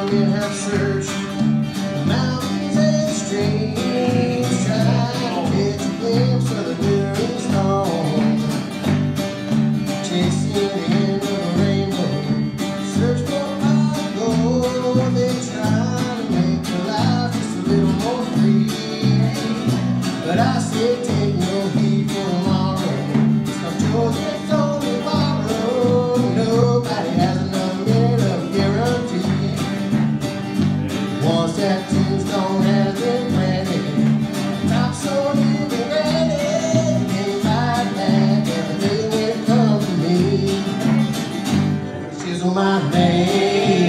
young men have searched mountains and streams, of the glittering storm. Chasing the end of rainbow, search for to make just a little more free. But I say my name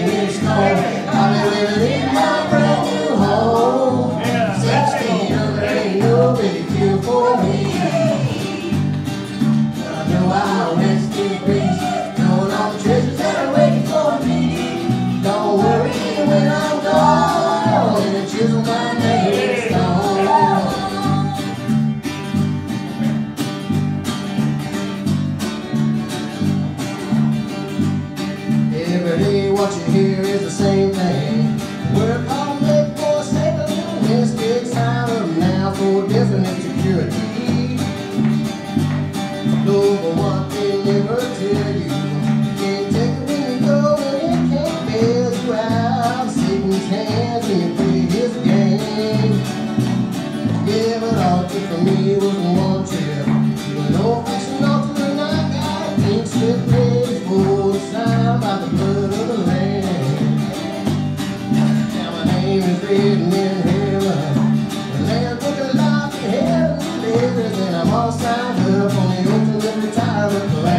what you hear is the same thing. written in heaven. In heaven, I'm all signed up on the every time